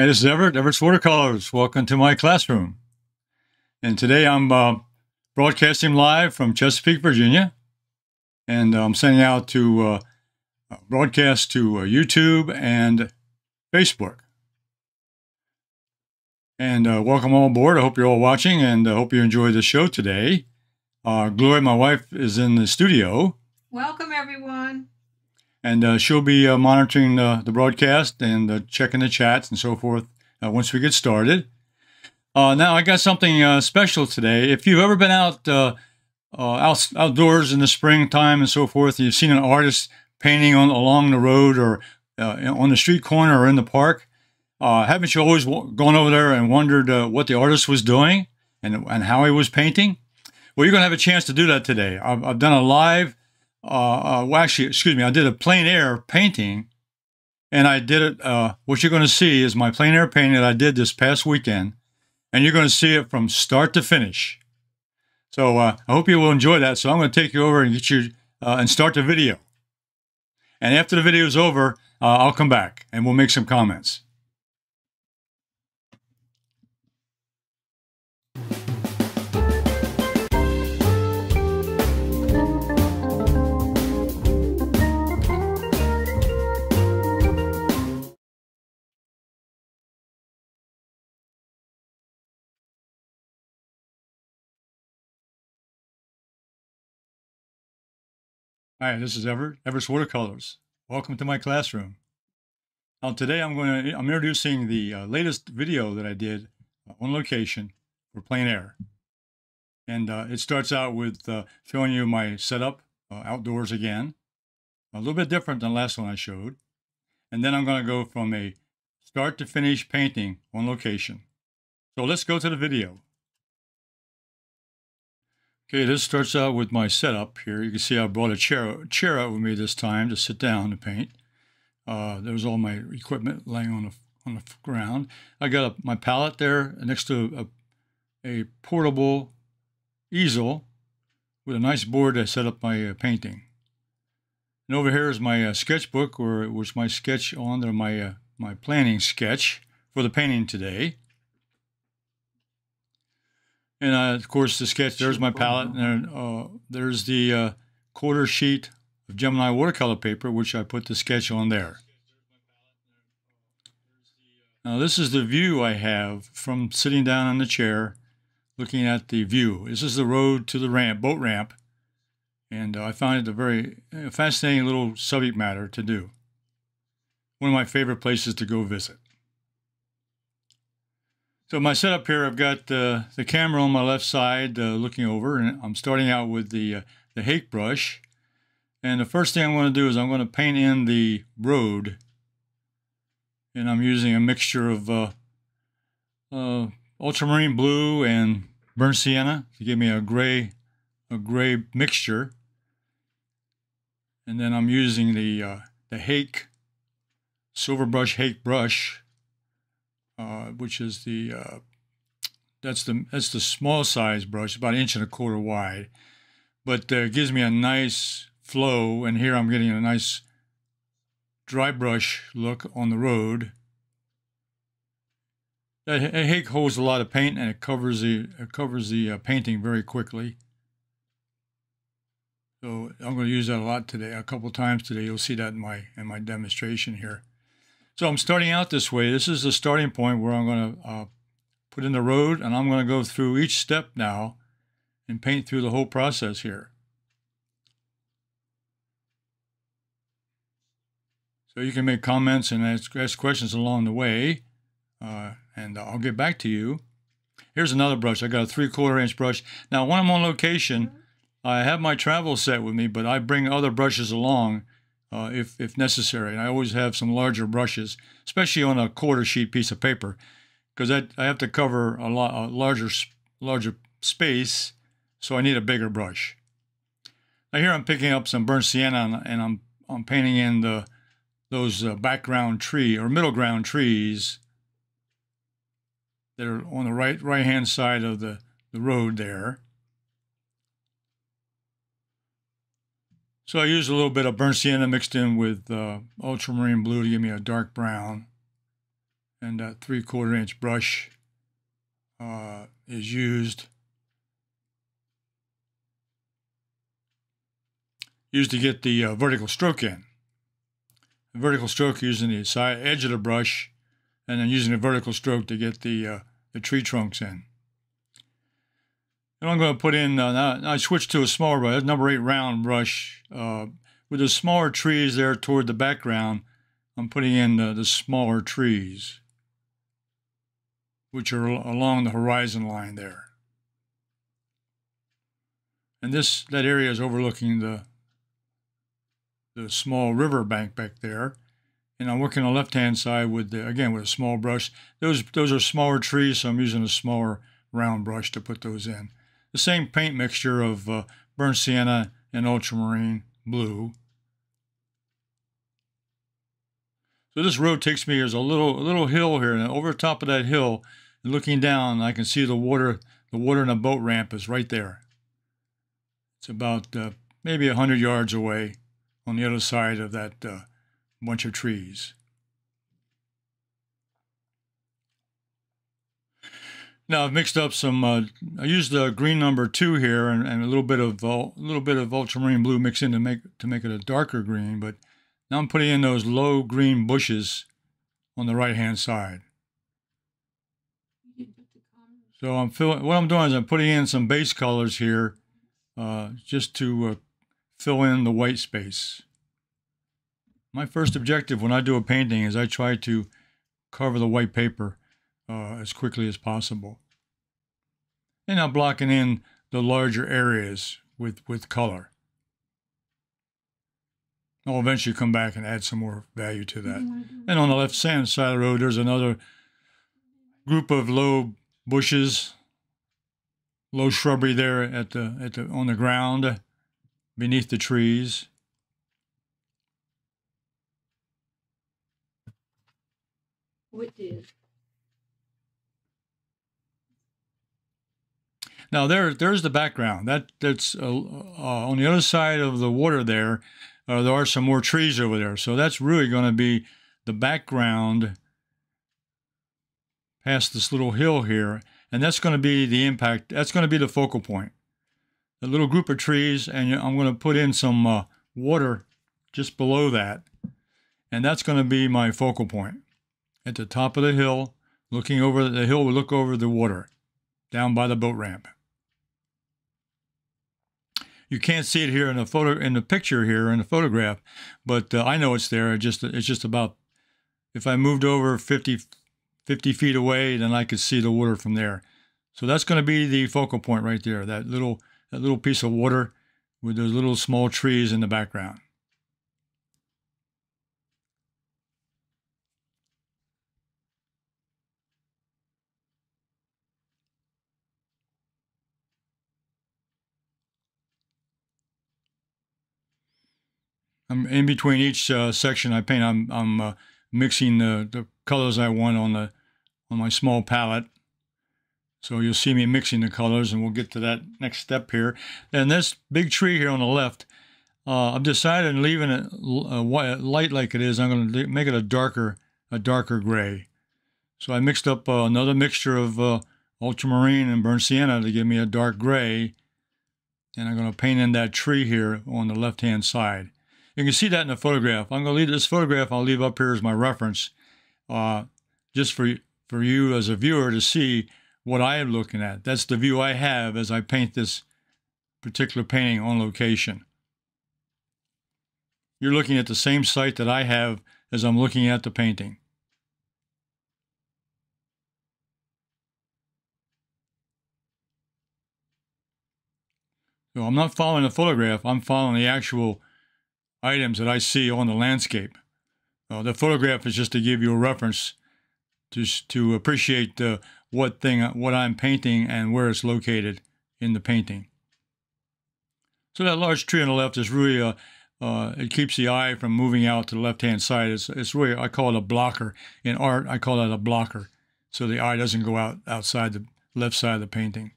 Hi, this is Everett, Everett's Watercolors. Welcome to my classroom. And today I'm uh, broadcasting live from Chesapeake, Virginia. And I'm sending out to uh, broadcast to uh, YouTube and Facebook. And uh, welcome all aboard. I hope you're all watching and I hope you enjoy the show today. Uh, Gloria, my wife, is in the studio. Welcome, everyone and uh, she'll be uh, monitoring uh, the broadcast and uh, checking the chats and so forth uh, once we get started. Uh, now, I got something special today. If you've ever been out, out outdoors in the springtime and so forth, and you've seen an artist painting on along the road or on the street corner or in the park, haven't you always gone over there and wondered what the artist was doing and, and how he was painting? Well, you're going to have a chance to do that today. I've, I've done a live uh, uh, well, actually, excuse me, I did a plein air painting, and I did it. Uh, what you're going to see is my plein air painting that I did this past weekend, and you're going to see it from start to finish. So uh, I hope you will enjoy that. So I'm going to take you over and get you uh, and start the video. And after the video is over, I'll come back and we'll make some comments. Hi, this is Everett, Everett's Watercolors. Welcome to my classroom. Now today I'm going to, I'm introducing the uh, latest video that I did uh, on location for plein air. And uh, it starts out with uh, showing you my setup uh, outdoors again. A little bit different than the last one I showed. And then I'm going to go from a start to finish painting on location. So let's go to the video. Okay, this starts out with my setup here. You can see I brought a chair, chair out with me this time to sit down to paint. Uh, there's all my equipment laying on the, on the ground. I got a, my palette there next to a, a, portable easel with a nice board to set up my uh, painting. And over here is my uh, sketchbook, or it was my sketch on there, my, uh, my planning sketch for the painting today. And uh, of course, the sketch, there's my palette, and uh, there's the uh, quarter sheet of Gemini watercolor paper, which I put the sketch on there. Now, this is the view I have from sitting down on the chair, looking at the view. This is the road to the ramp, boat ramp, and uh, I found it a very uh, fascinating little subject matter to do. One of my favorite places to go visit. So my setup here, I've got uh, the camera on my left side uh, looking over, and I'm starting out with the, uh, the Hake brush. And the first thing I'm going to do is I'm going to paint in the road. And I'm using a mixture of uh, uh, ultramarine blue and burnt sienna to give me a gray, a gray mixture. And then I'm using the, uh, the Hake Silver Brush Hake brush uh, which is the uh, that's the that's the small size brush, about an inch and a quarter wide, but uh, gives me a nice flow. And here I'm getting a nice dry brush look on the road. That Hake holds a lot of paint and it covers the it covers the uh, painting very quickly. So I'm going to use that a lot today, a couple times today. You'll see that in my in my demonstration here. So I'm starting out this way. This is the starting point where I'm going to uh, put in the road and I'm going to go through each step now and paint through the whole process here. So you can make comments and ask, ask questions along the way, uh, and I'll get back to you. Here's another brush. I got a three quarter inch brush. Now, when I'm on location, I have my travel set with me, but I bring other brushes along uh, if, if necessary. And I always have some larger brushes, especially on a quarter sheet piece of paper, because I, I have to cover a, lot, a larger, larger space, so I need a bigger brush. Now here I'm picking up some burnt sienna and I'm, I'm painting in the, those uh, background tree or middle ground trees that are on the right right hand side of the, the road there. So I used a little bit of burnt sienna mixed in with uh, ultramarine blue to give me a dark brown. and that three quarter inch brush uh, is used used to get the uh, vertical stroke in. The vertical stroke using the side edge of the brush, and then using the vertical stroke to get the uh, the tree trunks in. And I'm going to put in, uh, I switched to a smaller brush, number eight round brush. Uh, with the smaller trees there toward the background, I'm putting in the, the smaller trees, which are along the horizon line there. And this, that area is overlooking the, the small river bank back there. And I'm working on the left-hand side with, the, again, with a small brush. Those, those are smaller trees, so I'm using a smaller round brush to put those in the same paint mixture of uh, burnt sienna and ultramarine blue. So this road takes me, there's a little, a little hill here, and over the top of that hill, and looking down, I can see the water, the water in the boat ramp is right there. It's about uh, maybe 100 yards away on the other side of that uh, bunch of trees. Now I've mixed up some. Uh, I used the green number two here, and, and a little bit of a uh, little bit of ultramarine blue mixed in to make to make it a darker green. But now I'm putting in those low green bushes on the right hand side. So I'm filling. What I'm doing is I'm putting in some base colors here, uh, just to uh, fill in the white space. My first objective when I do a painting is I try to cover the white paper uh, as quickly as possible. And I'm blocking in the larger areas with, with color. I'll eventually come back and add some more value to that. And on the left hand side of the road, there's another group of low bushes, low shrubbery there at the at the on the ground beneath the trees. What did? Now there, there's the background. That that's uh, uh, on the other side of the water. There, uh, there are some more trees over there. So that's really going to be the background past this little hill here, and that's going to be the impact. That's going to be the focal point. A little group of trees, and I'm going to put in some uh, water just below that, and that's going to be my focal point. At the top of the hill, looking over the hill, we look over the water down by the boat ramp. You can't see it here in the photo in the picture here in the photograph, but uh, I know it's there. It just it's just about if I moved over 50, 50 feet away, then I could see the water from there. So that's going to be the focal point right there. That little that little piece of water with those little small trees in the background. I'm in between each uh, section I paint. I'm I'm uh, mixing the, the colors I want on the on my small palette. So you'll see me mixing the colors, and we'll get to that next step here. And this big tree here on the left, uh, I've decided leaving it uh, light like it is. I'm going to make it a darker a darker gray. So I mixed up uh, another mixture of uh, ultramarine and burnt sienna to give me a dark gray. And I'm going to paint in that tree here on the left hand side. You can see that in the photograph. I'm going to leave this photograph, I'll leave up here as my reference, uh, just for, for you as a viewer to see what I am looking at. That's the view I have as I paint this particular painting on location. You're looking at the same site that I have as I'm looking at the painting. So I'm not following the photograph, I'm following the actual items that I see on the landscape. Uh, the photograph is just to give you a reference to, to appreciate uh, what thing what I'm painting and where it's located in the painting. So that large tree on the left is really a uh, it keeps the eye from moving out to the left hand side. It's, it's really I call it a blocker in art. I call that a blocker, so the eye doesn't go out outside the left side of the painting.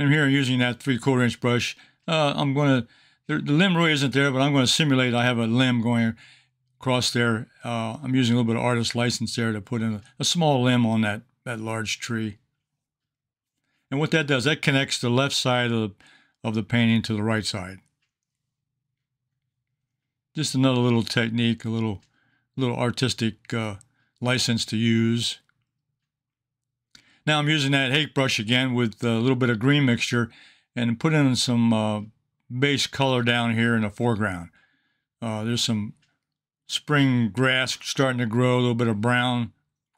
And here using that three quarter inch brush, uh, I'm going to, the, the limb really isn't there, but I'm going to simulate I have a limb going across there. Uh, I'm using a little bit of artist license there to put in a, a small limb on that, that large tree. And what that does, that connects the left side of the, of the painting to the right side. Just another little technique, a little little artistic uh, license to use. Now I'm using that Hake brush again with a little bit of green mixture and put in some uh, base color down here in the foreground. Uh, there's some spring grass starting to grow, a little bit of brown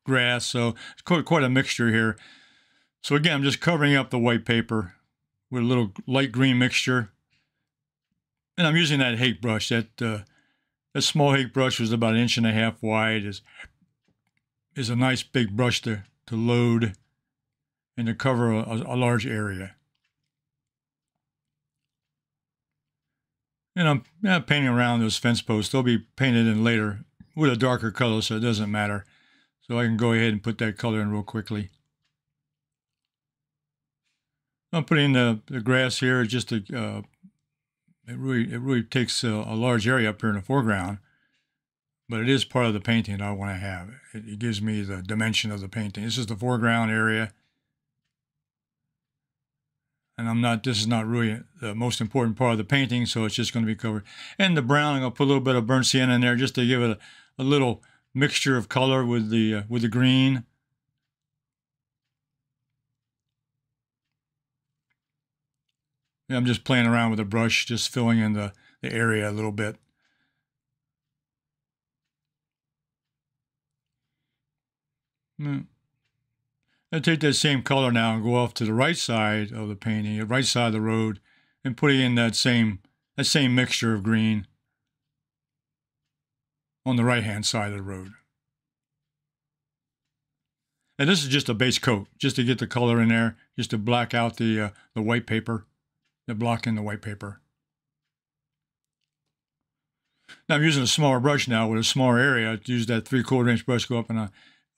grass, so it's quite, quite a mixture here. So again, I'm just covering up the white paper with a little light green mixture. And I'm using that Hake brush. That uh, that small Hake brush was about an inch and a half wide. is is a nice big brush to, to load and to cover a, a large area. And I'm yeah, painting around those fence posts. They'll be painted in later with a darker color, so it doesn't matter. So I can go ahead and put that color in real quickly. I'm putting the, the grass here just to, uh, it really, it really takes a, a, large area up here in the foreground, but it is part of the painting I want to have. It, it gives me the dimension of the painting. This is the foreground area. And I'm not, this is not really the most important part of the painting, so it's just going to be covered. And the brown, I'm going to put a little bit of burnt sienna in there just to give it a, a little mixture of color with the, uh, with the green. I'm just playing around with a brush, just filling in the, the area a little bit. I take that same color now and go off to the right side of the painting, the right side of the road, and put in that same that same mixture of green on the right hand side of the road. And this is just a base coat, just to get the color in there, just to black out the uh, the white paper to block in the white paper. Now I'm using a smaller brush now with a smaller area. I use that three quarter inch brush, go up and, uh,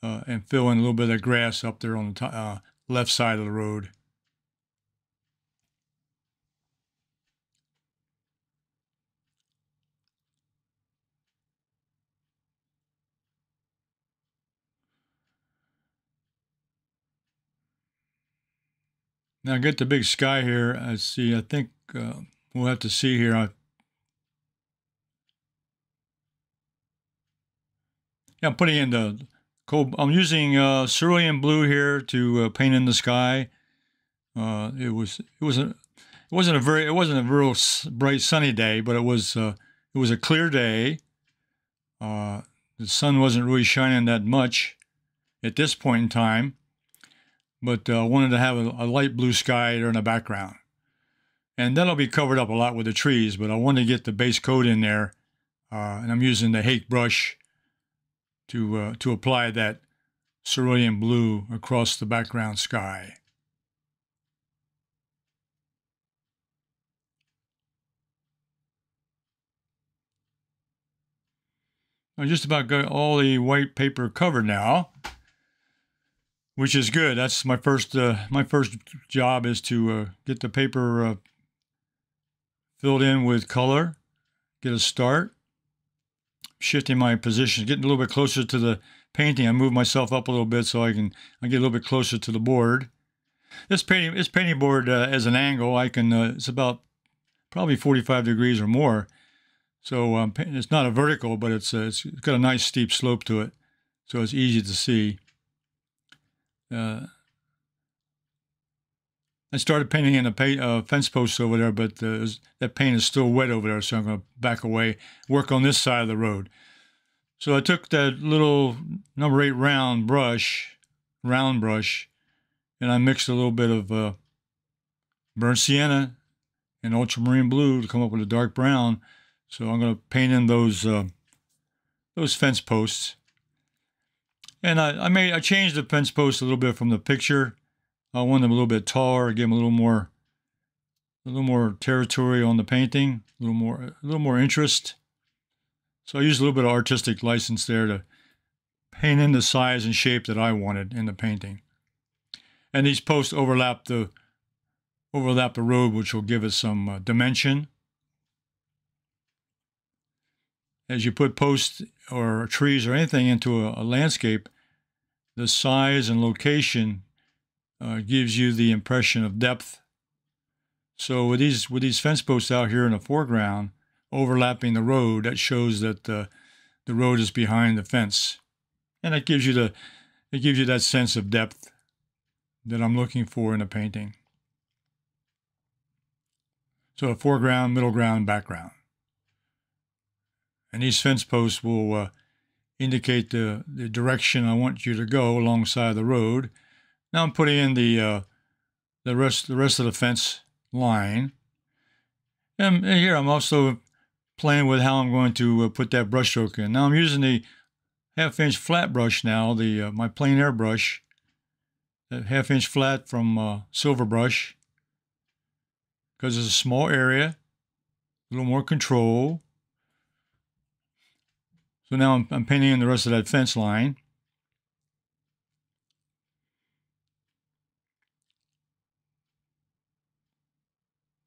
uh, and fill in a little bit of grass up there on the uh, left side of the road. Now get the big sky here. I see. I think uh, we'll have to see here. I, yeah, I'm putting in the I'm using uh, cerulean blue here to uh, paint in the sky. Uh, it was it was a it wasn't a very it wasn't a real bright sunny day, but it was uh, it was a clear day. Uh, the sun wasn't really shining that much at this point in time but uh, wanted to have a, a, light blue sky there in the background. And that'll be covered up a lot with the trees, but I want to get the base coat in there, uh, and I'm using the Hake brush to, uh, to apply that cerulean blue across the background sky. I just about got all the white paper covered now which is good. That's my first uh, my first job is to uh, get the paper uh, filled in with color, get a start, shifting my position, getting a little bit closer to the painting. I move myself up a little bit so I can I get a little bit closer to the board. This painting this painting board uh, as an angle, I can uh, it's about probably 45 degrees or more. So um, it's not a vertical, but it's uh, it's got a nice steep slope to it, so it's easy to see. Uh, I started painting in pay, uh, fence post over there, but uh, that paint is still wet over there, so I'm going to back away, work on this side of the road. So I took that little number eight round brush, round brush, and I mixed a little bit of uh, burnt sienna and ultramarine blue to come up with a dark brown. So I'm going to paint in those uh, those fence posts. And I, I made I changed the fence post a little bit from the picture. I want them a little bit taller, give them a little more a little more territory on the painting, a little more a little more interest. So I used a little bit of artistic license there to paint in the size and shape that I wanted in the painting. And these posts overlap the overlap the road, which will give us some uh, dimension. as you put posts or trees or anything into a, a landscape, the size and location uh, gives you the impression of depth. So with these with these fence posts out here in the foreground, overlapping the road, that shows that uh, the road is behind the fence, and it gives you the it gives you that sense of depth that I'm looking for in a painting. So a foreground, middle ground, background. And these fence posts will uh, indicate the, the direction I want you to go alongside the road. Now I'm putting in the uh, the rest the rest of the fence line. And, here I'm also playing with how I'm going to uh, put that brush stroke in. Now I'm using the half inch flat brush now, the uh, my plein air brush, that half inch flat from uh, Silver Brush, because it's a small area, a little more control. So now I'm, I'm painting in the rest of that fence line.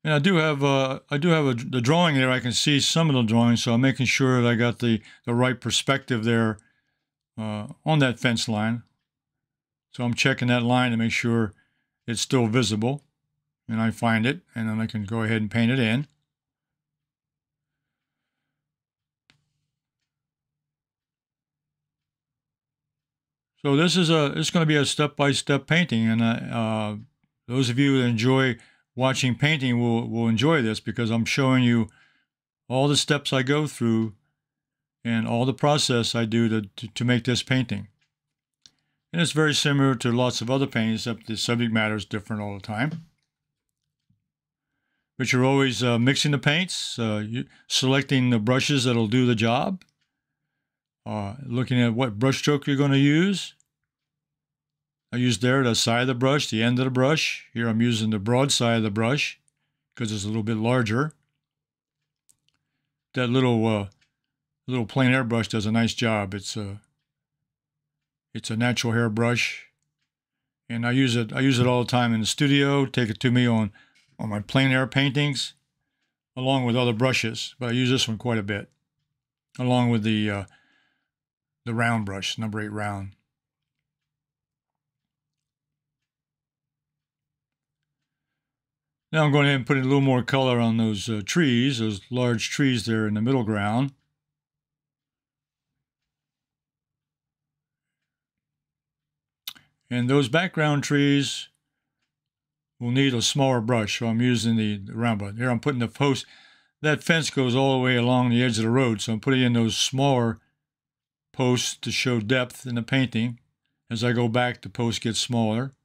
And I do have uh, I do have a, the drawing there. I can see some of the drawing, so I'm making sure that I got the the right perspective there uh, on that fence line. So I'm checking that line to make sure it's still visible, and I find it, and then I can go ahead and paint it in. So this is a it's going to be a step-by-step painting, and uh, those of you that enjoy watching painting will, will enjoy this because I'm showing you all the steps I go through and all the process I do to, to, to make this painting. And it's very similar to lots of other paintings, except the subject matter is different all the time. But you're always uh, mixing the paints, uh, selecting the brushes that'll do the job, uh, looking at what brush stroke you're going to use, I use there the side of the brush, the end of the brush. Here I'm using the broad side of the brush because it's a little bit larger. That little uh, little plein air brush does a nice job. It's a it's a natural hair brush, and I use it I use it all the time in the studio. Take it to me on on my plein air paintings, along with other brushes. But I use this one quite a bit, along with the uh, the round brush, number eight round. Now I'm going ahead and put a little more color on those uh, trees, those large trees there in the middle ground. And those background trees will need a smaller brush, so I'm using the, the round brush. Here I'm putting the post. That fence goes all the way along the edge of the road, so I'm putting in those smaller posts to show depth in the painting. As I go back, the post gets smaller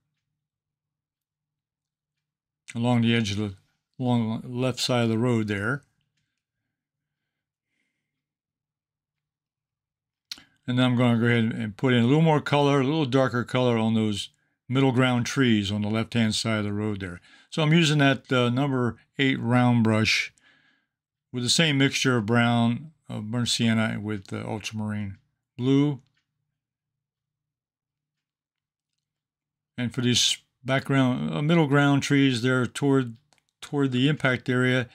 along the edge of the along the left side of the road there. And then I'm going to go ahead and put in a little more color, a little darker color on those middle ground trees on the left-hand side of the road there. So I'm using that uh, number 8 round brush with the same mixture of brown, of burnt sienna with uh, ultramarine blue. And for these background, uh, middle ground trees there toward toward the impact area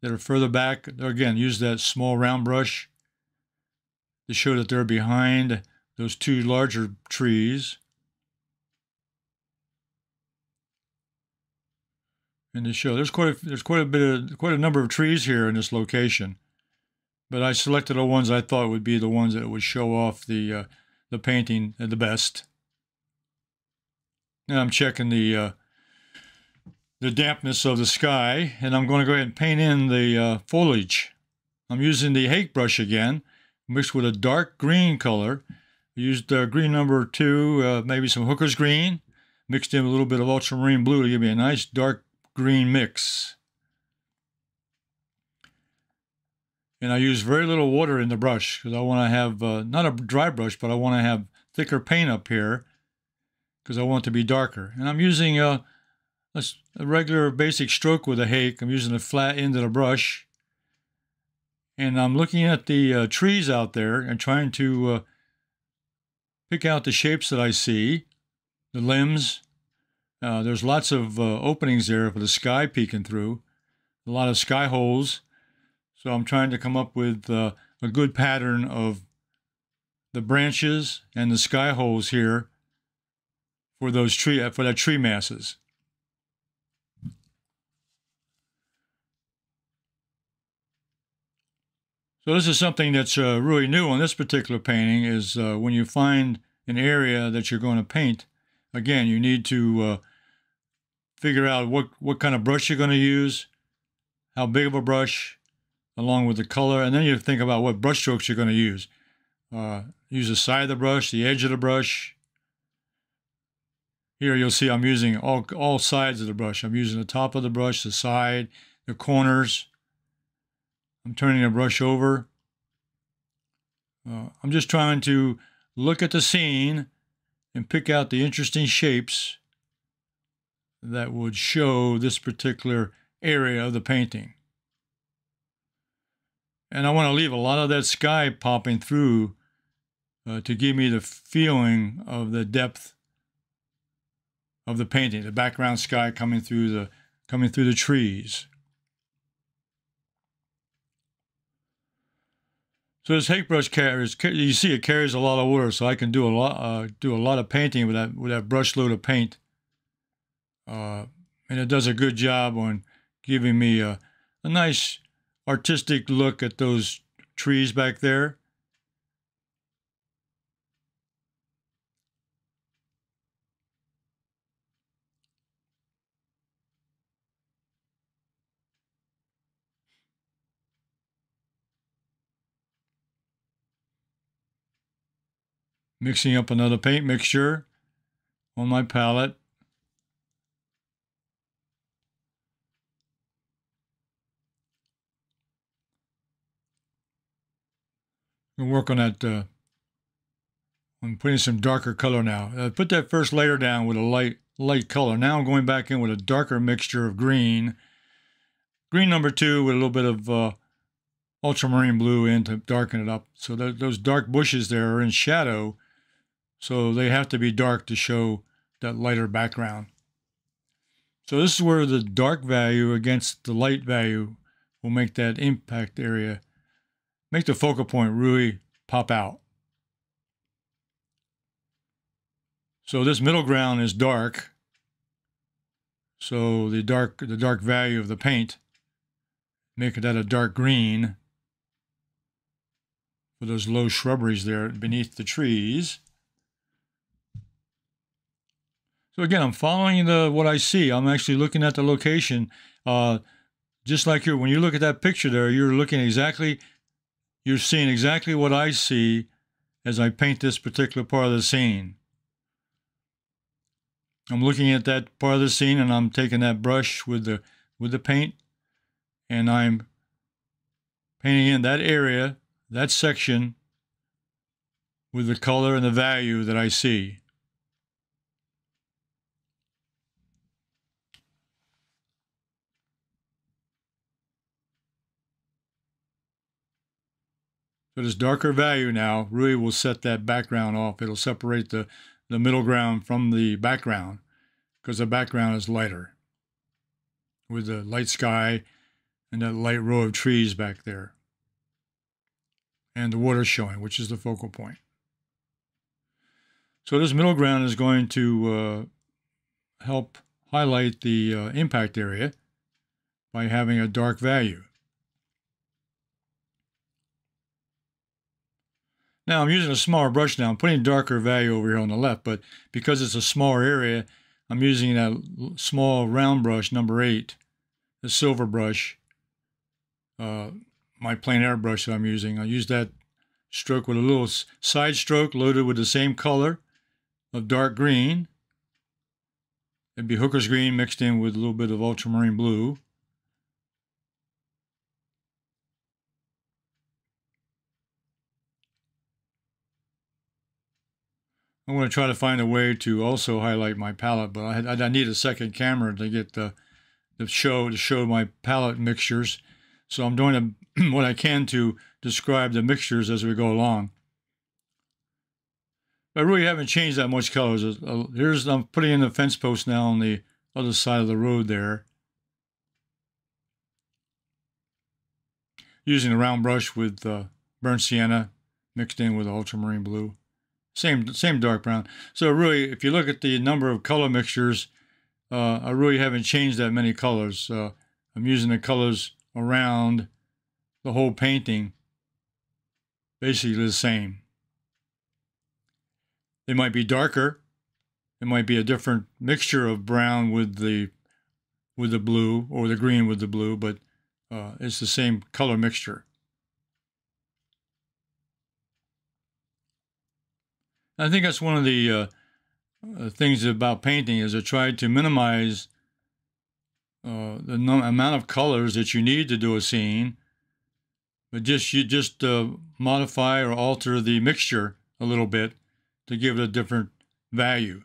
that are further back. Again, use that small round brush to show that they're behind those two larger trees. And to show there's quite a, there's quite a bit of quite a number of trees here in this location, but I selected the ones I thought would be the ones that would show off the uh, the painting the best. Now I'm checking the uh, the dampness of the sky, and I'm going to go ahead and paint in the uh, foliage. I'm using the Hake brush again, mixed with a dark green color. I used uh, green number two, uh, maybe some hooker's green, mixed in a little bit of ultramarine blue to give me a nice dark green mix. And I use very little water in the brush because I want to have, uh, not a dry brush, but I want to have thicker paint up here because I want to be darker. And I'm using a, a, a, regular basic stroke with a hake. I'm using the flat end of the brush. And I'm looking at the uh, trees out there and trying to uh, pick out the shapes that I see, the limbs. Uh, there's lots of uh, openings there for the sky peeking through, a lot of sky holes. So I'm trying to come up with uh, a good pattern of the branches and the sky holes here for those tree for that tree masses. So this is something that's uh, really new on this particular painting is uh, when you find an area that you're going to paint, again, you need to uh, figure out what, what kind of brush you're going to use, how big of a brush, along with the color, and then you think about what brush strokes you're going to use. Uh, use the side of the brush, the edge of the brush. Here you'll see I'm using all, all sides of the brush. I'm using the top of the brush, the side, the corners, I'm turning the brush over. Uh, I'm just trying to look at the scene and pick out the interesting shapes that would show this particular area of the painting. And I want to leave a lot of that sky popping through uh, to give me the feeling of the depth of the painting, the background sky coming through the coming through the trees. So this paintbrush carries, you see it carries a lot of water, so I can do a lot, uh, do a lot of painting with that with that brush load of paint. Uh, and it does a good job on giving me a, a nice artistic look at those trees back there. Mixing up another paint mixture on my palette. And work on that. Uh, I'm putting some darker color now. I put that first layer down with a light light color. Now I'm going back in with a darker mixture of green. Green number two with a little bit of uh, ultramarine blue in to darken it up. So th those dark bushes there are in shadow so they have to be dark to show that lighter background. So this is where the dark value against the light value will make that impact area, make the focal point really pop out. So this middle ground is dark. So the dark, the dark value of the paint, make that a dark green for those low shrubberies there beneath the trees. So again, I'm following the what I see. I'm actually looking at the location. Uh, just like you, when you look at that picture there, you're looking exactly, you're seeing exactly what I see as I paint this particular part of the scene. I'm looking at that part of the scene and I'm taking that brush with the with the paint and I'm painting in that area, that section with the color and the value that I see. So it's darker value now Rui will set that background off. It'll separate the, the middle ground from the background because the background is lighter with the light sky and that light row of trees back there. And the water showing, which is the focal point. So this middle ground is going to uh, help highlight the uh, impact area by having a dark value. Now I'm using a smaller brush now. I'm putting darker value over here on the left, but because it's a smaller area, I'm using that small round brush, number eight, the silver brush, uh, my plein air brush that I'm using. I use that stroke with a little side stroke loaded with the same color of dark green. It'd be hooker's green mixed in with a little bit of ultramarine blue. I'm going to try to find a way to also highlight my palette, but I, I need a second camera to get the, the show to show my palette mixtures. So I'm doing a, what I can to describe the mixtures as we go along. I really haven't changed that much colors. Uh, here's I'm putting in the fence post now on the other side of the road there. Using a round brush with uh, burnt sienna mixed in with ultramarine blue. Same same dark brown. So really, if you look at the number of color mixtures, uh, I really haven't changed that many colors. Uh, I'm using the colors around the whole painting basically the same. They might be darker. It might be a different mixture of brown with the with the blue or the green with the blue, but uh, it's the same color mixture. I think that's one of the uh, uh, things about painting is I try to minimize uh, the amount of colors that you need to do a scene, but just you just uh, modify or alter the mixture a little bit to give it a different value.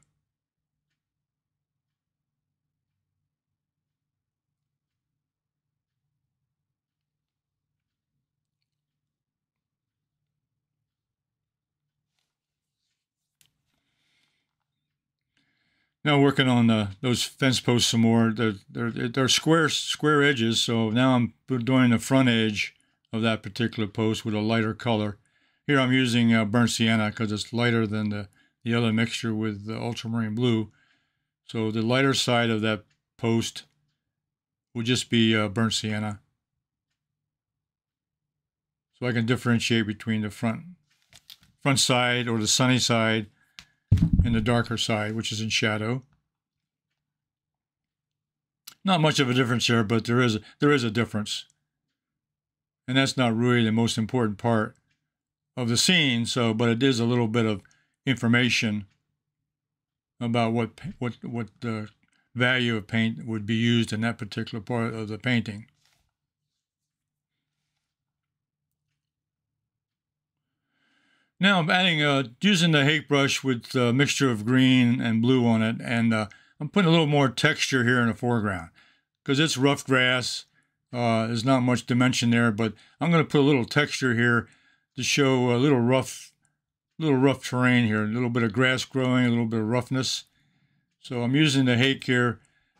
Now working on the, those fence posts some more. They're, they're, they're square square edges, so now I'm doing the front edge of that particular post with a lighter color. Here I'm using uh, burnt sienna because it's lighter than the, the other mixture with the ultramarine blue. So the lighter side of that post will just be uh, burnt sienna. So I can differentiate between the front front side or the sunny side and the darker side, which is in shadow. Not much of a difference here, but there is there is a difference. And that's not really the most important part of the scene, so but it is a little bit of information about what what what the value of paint would be used in that particular part of the painting. Now I'm adding, uh, using the Hake brush with a mixture of green and blue on it, and uh, I'm putting a little more texture here in the foreground because it's rough grass. Uh, there's not much dimension there, but I'm going to put a little texture here to show a little rough, little rough terrain here, a little bit of grass growing, a little bit of roughness. So I'm using the Hake here,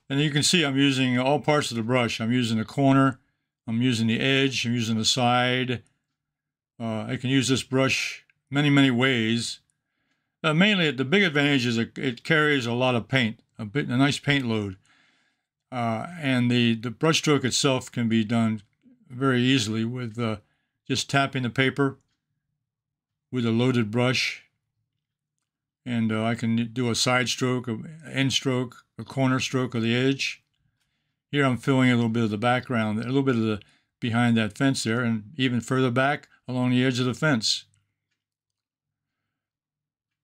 and you can see I'm using all parts of the brush. I'm using the corner, I'm using the edge, I'm using the side. Uh, I can use this brush many, many ways. Uh, mainly, the big advantage is it, it, carries a lot of paint, a bit a nice paint load, uh, and the the brushstroke itself can be done very easily with uh, just tapping the paper with a loaded brush, and uh, I can do a side stroke, an end stroke, a corner stroke of the edge. Here I'm filling a little bit of the background, a little bit of the behind that fence there, and even further back along the edge of the fence.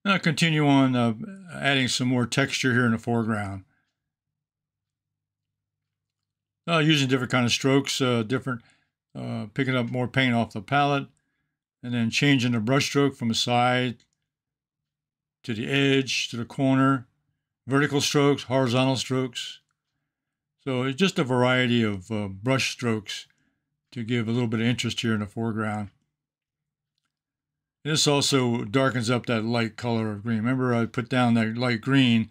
I'll continue on uh, adding some more texture here in the foreground. Uh, using different kind of strokes, uh, different, uh, picking up more paint off the palette, and then changing the brush stroke from the side to the edge, to the corner, vertical strokes, horizontal strokes. So it's just a variety of uh, brush strokes to give a little bit of interest here in the foreground. This also darkens up that light color of green. Remember I put down that light green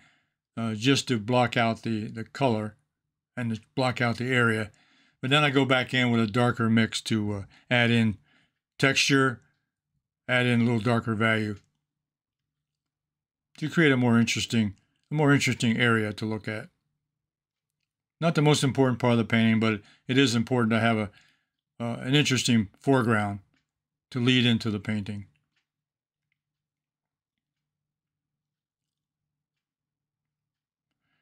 uh, just to block out the, the color and to block out the area. But then I go back in with a darker mix to uh, add in texture, add in a little darker value to create a more interesting, a more interesting area to look at. Not the most important part of the painting, but it is important to have a uh, an interesting foreground to lead into the painting.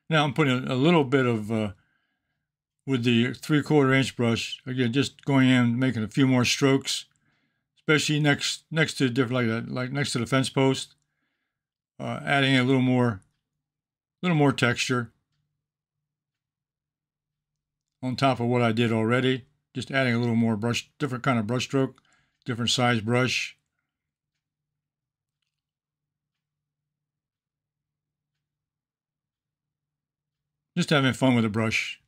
Now I'm putting a, little bit of, uh, with the three quarter inch brush, again, just going in, making a few more strokes, especially next next to different, like that, like next to the fence post, uh, adding a little more, little more texture on top of what I did already. Just adding a little more brush, different kind of brush stroke, different size brush. Just having fun with a brush.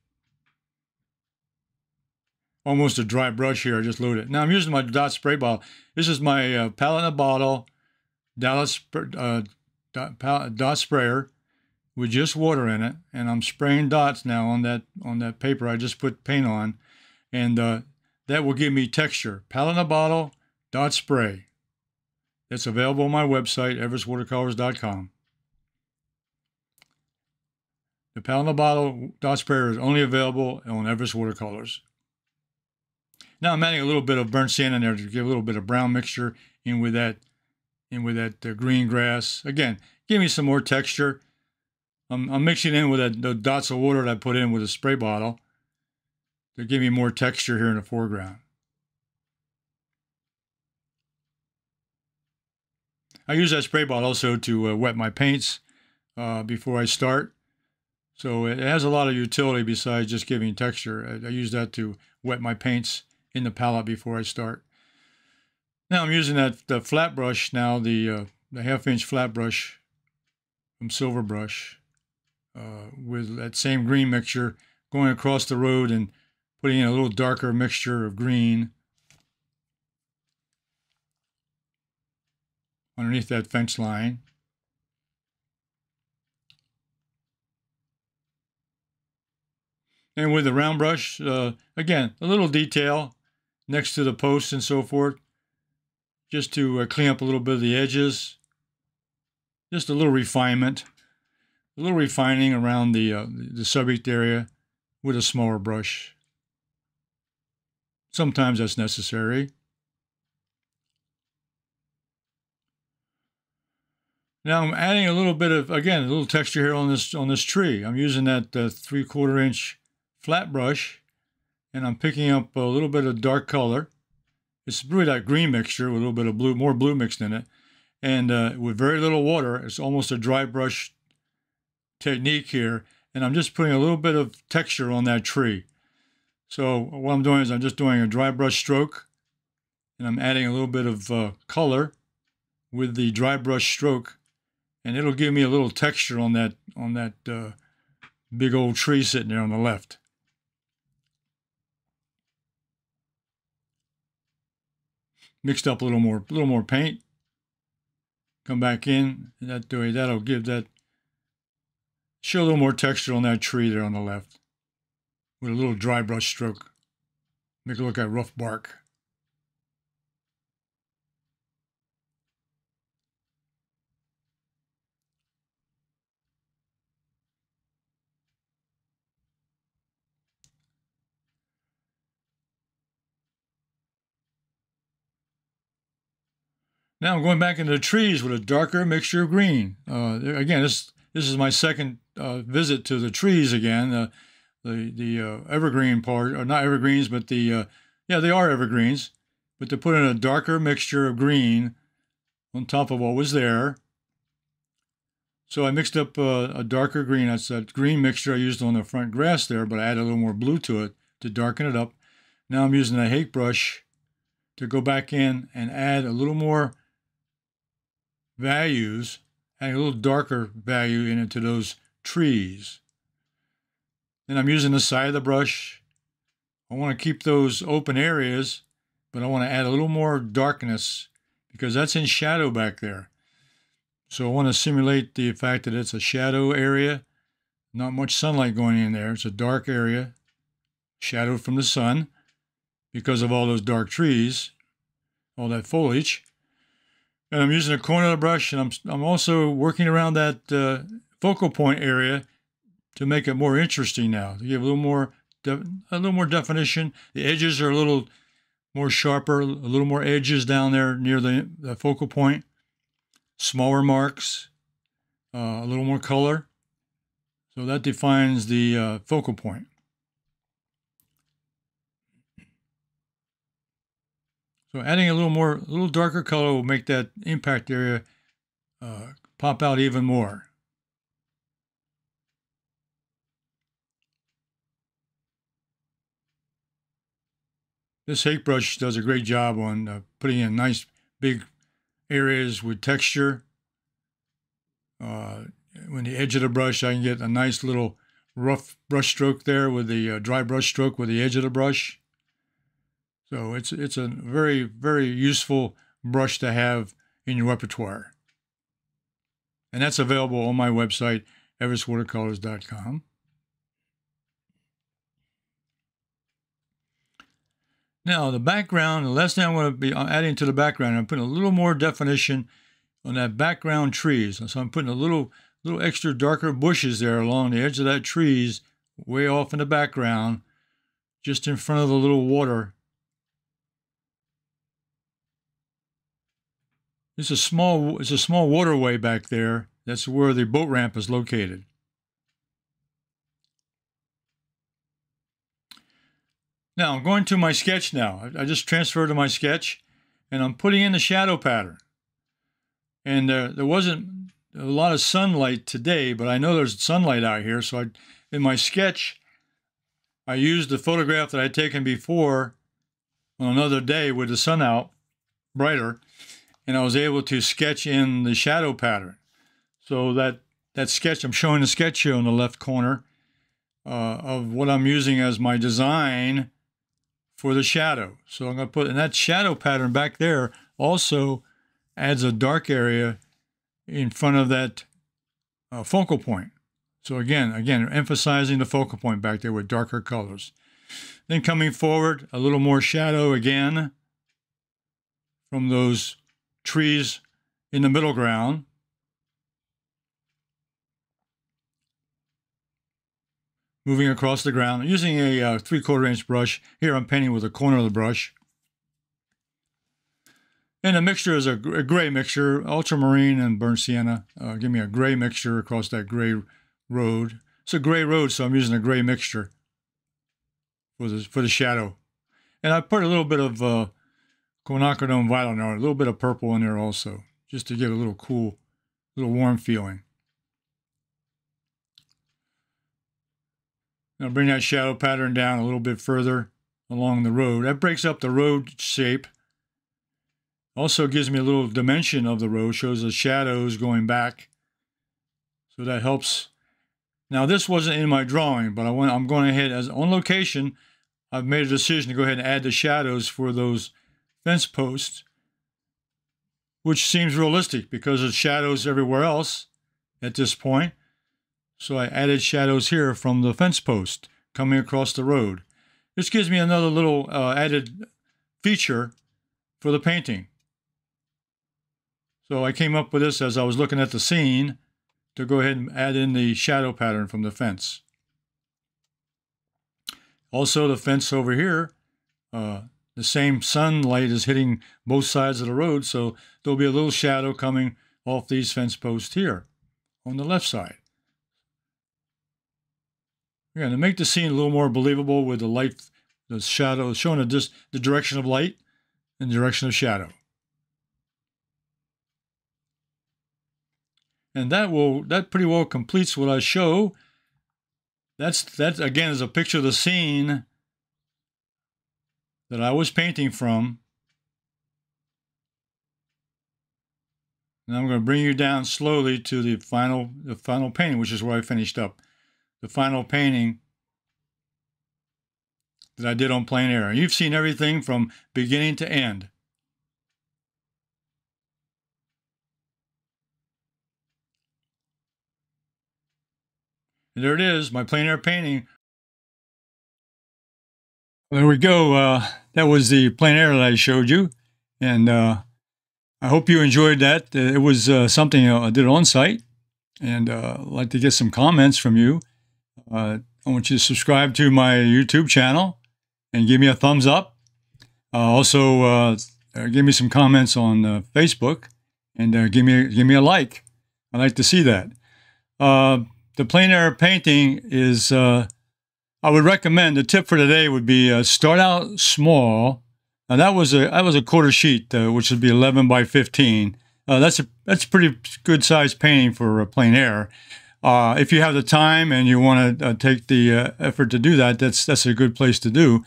Almost a dry brush here, I just loaded it. Now I'm using my dot spray bottle. This is my uh, palette in a bottle, Dallas uh, dot, palette, dot sprayer with just water in it. And I'm spraying dots now on that on that paper I just put paint on. And uh, that will give me texture. Palette in a bottle, dot spray. That's available on my website, everettswatercolors.com. The in the Bottle dot sprayer is only available on Everett's Watercolors. Now I'm adding a little bit of burnt sienna in there to give a little bit of brown mixture in with that in with that uh, green grass. Again, give me some more texture. I'm, I'm mixing in with that, the dots of water that I put in with a spray bottle to give me more texture here in the foreground. I use that spray bottle also to uh, wet my paints uh, before I start. So it has a lot of utility besides just giving texture. I, I, use that to wet my paints in the palette before I start. Now I'm using that the flat brush now, the, uh, the half inch flat brush from Silver Brush uh, with that same green mixture going across the road and putting in a little darker mixture of green underneath that fence line. And with the round brush, uh, again, a little detail next to the posts and so forth, just to uh, clean up a little bit of the edges. Just a little refinement, a little refining around the, uh, the subject area with a smaller brush. Sometimes that's necessary. Now I'm adding a little bit of, again, a little texture here on this on this tree. I'm using that uh, three quarter inch flat brush and I'm picking up a little bit of dark color. It's really that green mixture with a little bit of blue, more blue mixed in it. And uh, with very little water, it's almost a dry brush technique here. And I'm just putting a little bit of texture on that tree. So what I'm doing is I'm just doing a dry brush stroke and I'm adding a little bit of uh, color with the dry brush stroke and it'll give me a little texture on that on that uh, big old tree sitting there on the left. Mixed up a little more, a little more paint. Come back in, that way that'll give that, show a little more texture on that tree there on the left with a little dry brush stroke. Make it look like rough bark. Now I'm going back into the trees with a darker mixture of green. Uh, again, this this is my second uh, visit to the trees again. Uh, the the uh, evergreen part, or not evergreens, but the uh, yeah, they are evergreens, but to put in a darker mixture of green on top of what was there. So I mixed up uh, a darker green. That's that green mixture I used on the front grass there, but I added a little more blue to it to darken it up. Now I'm using a hake brush to go back in and add a little more values, adding a little darker value in into those trees. Then I'm using the side of the brush. I want to keep those open areas, but I want to add a little more darkness because that's in shadow back there. So I want to simulate the fact that it's a shadow area, not much sunlight going in there. It's a dark area, shadowed from the sun because of all those dark trees, all that foliage. And I'm using a corner of the brush, and I'm, I'm also working around that uh, focal point area to make it more interesting now, to give a little more a little more definition. The edges are a little more sharper, a little more edges down there near the, the focal point, smaller marks, uh, a little more color. So that defines the uh, focal point. So adding a little more, a little darker color will make that impact area uh, pop out even more. This hake brush does a great job on uh, putting in nice big areas with texture. Uh, when the edge of the brush, I can get a nice little rough brush stroke there with the uh, dry brush stroke with the edge of the brush. So it's it's a very very useful brush to have in your repertoire. And that's available on my website, everettswatercolors.com. Now, the background, the last thing I'm going to be uh, adding to the background, I'm putting a little more definition on that background trees. So I'm putting a little, little extra darker bushes there along the edge of that trees, way off in the background, just in front of the little water. It's a small, it's a small waterway back there. That's where the boat ramp is located. Now I'm going to my sketch now. I just transferred to my sketch and I'm putting in the shadow pattern. And uh, there wasn't a lot of sunlight today, but I know there's sunlight out here. So I, in my sketch, I used the photograph that I'd taken before on another day with the sun out brighter, and I was able to sketch in the shadow pattern. So that, that sketch, I'm showing the sketch here on the left corner uh, of what I'm using as my design for the shadow. So I'm going to put, and that shadow pattern back there also adds a dark area in front of that uh, focal point. So again, again, emphasizing the focal point back there with darker colors. Then coming forward, a little more shadow again from those trees in the middle ground. moving across the ground. Using a uh, three-quarter inch brush. Here I'm painting with the corner of the brush. And the mixture is a, a gray mixture, ultramarine and burnt sienna. Uh, give me a gray mixture across that gray road. It's a gray road, so I'm using a gray mixture for the, for the shadow. And I put a little bit of uh, quinacridone violet a little bit of purple in there also, just to give a little cool, little warm feeling. Now bring that shadow pattern down a little bit further along the road. That breaks up the road shape. Also gives me a little dimension of the road, shows the shadows going back. So that helps. Now this wasn't in my drawing, but I went, I'm going ahead as on location. I've made a decision to go ahead and add the shadows for those fence post, which seems realistic because there's shadows everywhere else at this point. So I added shadows here from the fence post coming across the road. This gives me another little uh, added feature for the painting. So I came up with this as I was looking at the scene to go ahead and add in the shadow pattern from the fence. Also the fence over here, uh, the same sunlight is hitting both sides of the road, so there'll be a little shadow coming off these fence posts here on the left side. Again, to make the scene a little more believable with the light, the shadow, showing the, the direction of light and the direction of shadow. And that will that pretty well completes what I show. That's that again is a picture of the scene that I was painting from. And I'm going to bring you down slowly to the final the final painting, which is where I finished up the final painting that I did on plein air. You've seen everything from beginning to end. And there it is, my plein air painting. There we go. Uh, that was the plein air that I showed you. And uh, I hope you enjoyed that. It was uh, something I did on site. And uh, I'd like to get some comments from you. Uh, I want you to subscribe to my YouTube channel and give me a thumbs up. Uh, also, uh, uh give me some comments on uh, Facebook and uh, give me give me a like. I'd like to see that. the plein air painting is. I would recommend the tip for today would be start out small. Now that was a that was a quarter sheet, which would be 11 by 15. that's a that's a pretty good size painting for a plein air. Uh, if you have the time and you want to uh, take the uh, effort to do that, that's that's a good place to do.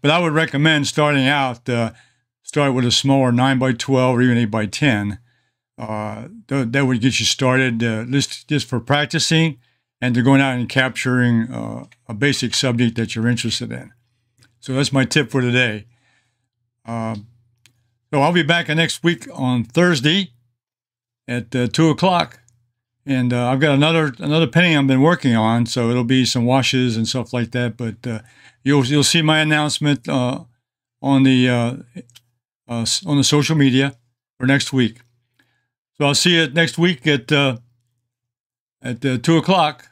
But I would recommend starting out uh, start with a smaller nine by twelve or even eight by ten. Uh, th- that would get you started uh, just just for practicing and to going out and capturing a basic subject that you're interested in. So that's my tip for today. Um, so I'll be back next week on Thursday at two o'clock and uh, I've got another another painting I've been working on, so it'll be some washes and stuff like that. But uh, you'll you'll see my announcement uh, on the uh, uh, on the social media for next week. So I'll see you next week at uh, at uh, two o'clock